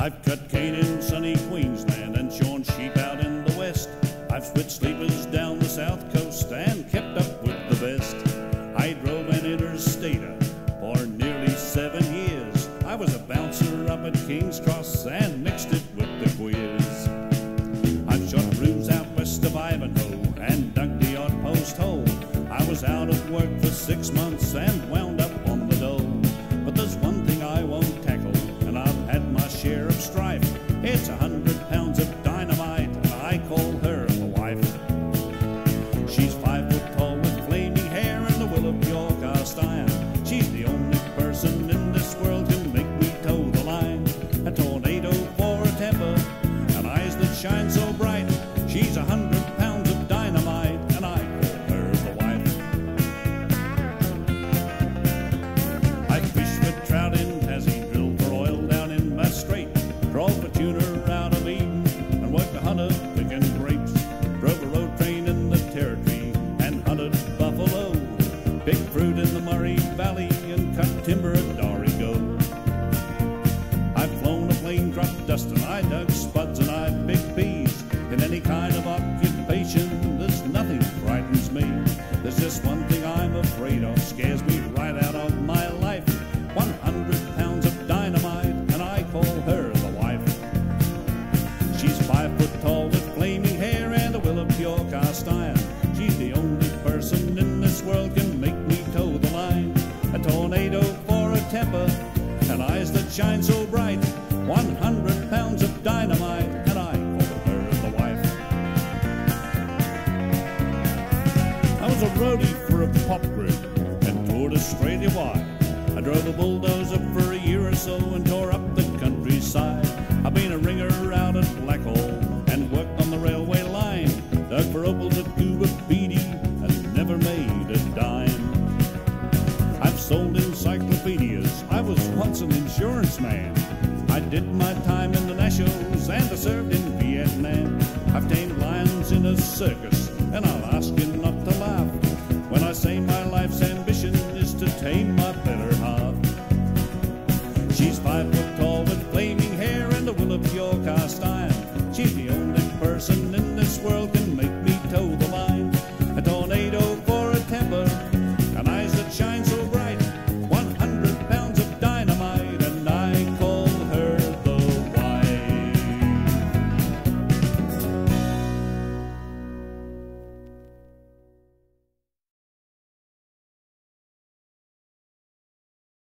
I've cut cane in sunny Queensland and shorn sheep out in the west. I've switched sleepers down the south coast and kept up with the best. I drove an interstater for nearly seven years. I was a bouncer up at King's Cross and mixed it with the queers. I've shot rooms out west of Ivanhoe and dug the odd post hole. I was out of work for six months and wound up In the Murray Valley and cut timber at Dorrigo. I've flown a plane, dropped dust, and I dug spuds and I picked peas. In any kind of occupation, there's nothing frightens me. There's just one thing I'm afraid of, scares me right out of my life. 100 pounds of dynamite, and I call her the wife. She's five foot tall with flaming shine so bright. 100 pounds of dynamite, and I call her the wife. I was a roadie for a pop group and toured Australia wide. I drove a bulldozer for a year or so and tore up the countryside. I've been a ringer out at Blackall and worked on the railway line. Dug for opals at Coober Pedy once an insurance man. I did my time in the Nashos and I served in Vietnam. I've tamed lions in a circus, and I'll ask you not to laugh when I say my life's ambition is to tame my better half. She's five foot tall with flaming hair and a will of pure cast iron. She's the only person in this world can